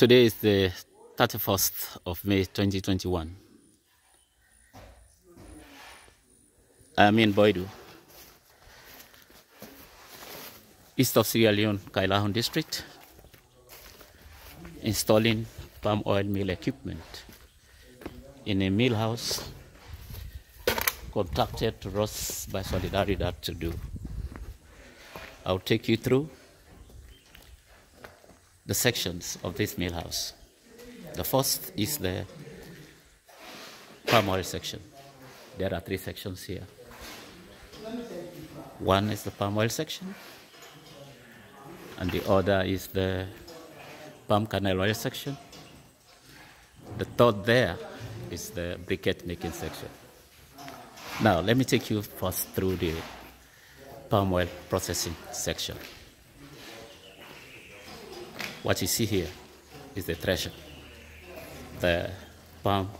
Today is the 31st of May 2021. I'm in Boidu, east of Sierra Leone, Kailahun district, installing palm oil mill equipment in a mill house contracted to us by Solidaridad to do. I'll take you through the sections of this mill house. The first is the palm oil section. There are three sections here. One is the palm oil section, and the other is the palm kernel oil section. The third there is the briquette making section. Now, let me take you first through the palm oil processing section. What you see here is the thresher, the palm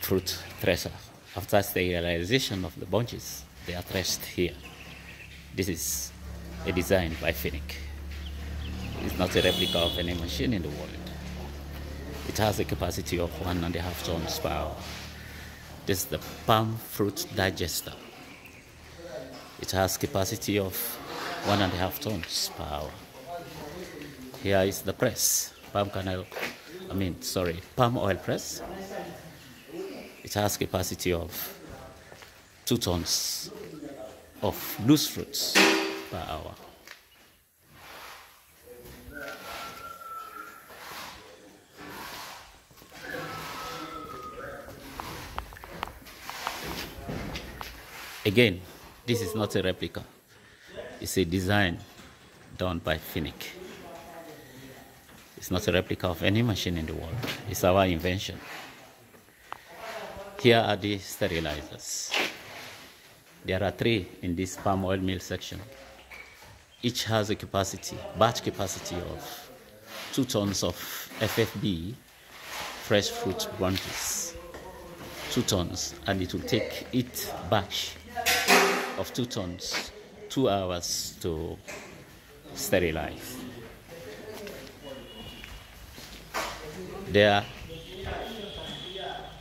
fruit thresher. After sterilization of the bunches, they are threshed here. This is a design by FINIC. It's not a replica of any machine in the world. It has a capacity of one and a half tons per hour. This is the palm fruit digester. It has capacity of one and a half tons per hour. Here is the press, palm kernel, I mean, sorry, palm oil press. It has capacity of two tons of loose fruits per hour. Again, this is not a replica. It's a design done by FINIC. It's not a replica of any machine in the world. It's our invention. Here are the sterilizers. There are three in this palm oil mill section. Each has a capacity, batch capacity of two tons of FFB, fresh fruit bunches. Two tons, and it will take each batch of two tons, two hours to sterilize. There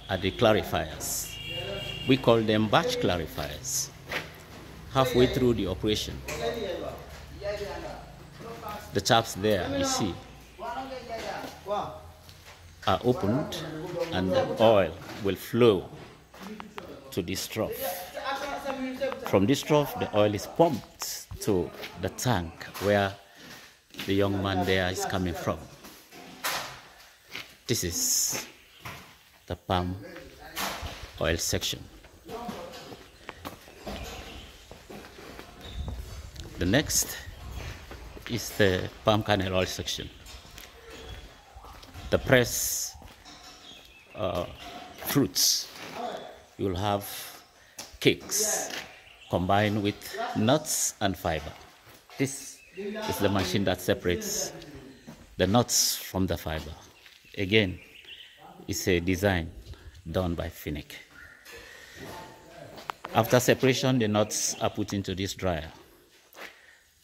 are the clarifiers. We call them batch clarifiers. Halfway through the operation, the taps there you see are opened and the oil will flow to this trough. From this trough, the oil is pumped to the tank where the young man there is coming from. This is the palm oil section. The next is the palm kernel oil section. The press uh, fruits, you'll have cakes combined with nuts and fiber. This is the machine that separates the nuts from the fiber. Again, it's a design done by FINIC. After separation, the nuts are put into this dryer.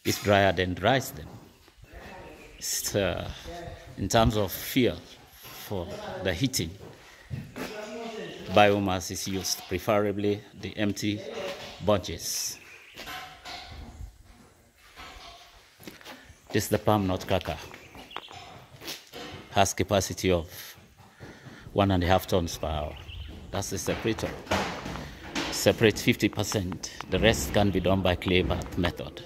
This dryer then dries them. Uh, in terms of fuel for the heating, biomass is used, preferably the empty bunches. This is the palm nut cracker. Has capacity of one and a half tons per hour. That's the separator. Separate 50%. The rest can be done by clay bath method.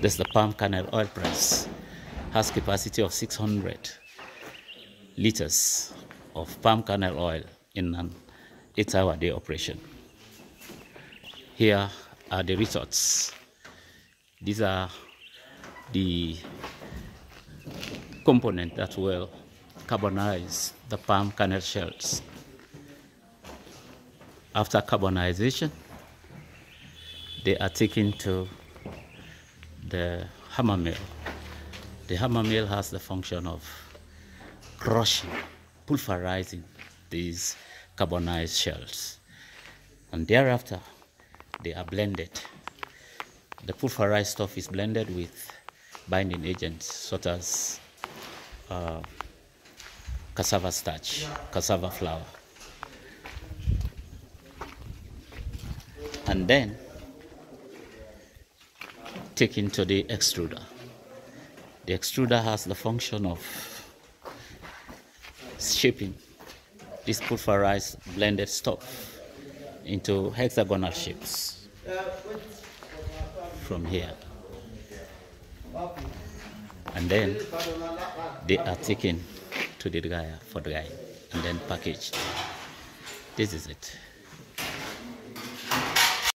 This is the palm kernel oil press. Has capacity of 600 liters of palm kernel oil in an eight hour day operation. Here are the retorts. These are the component that will carbonize the palm kernel shells. After carbonization, they are taken to the hammer mill. The hammer mill has the function of crushing, pulverizing these carbonized shells. And thereafter, they are blended. The pulverized stuff is blended with binding agents such as uh, cassava starch, cassava flour. And then taken to the extruder. The extruder has the function of shaping this pulverized blended stuff into hexagonal shapes from here. And then they are taken to the dryer for drying and then packaged. This is it.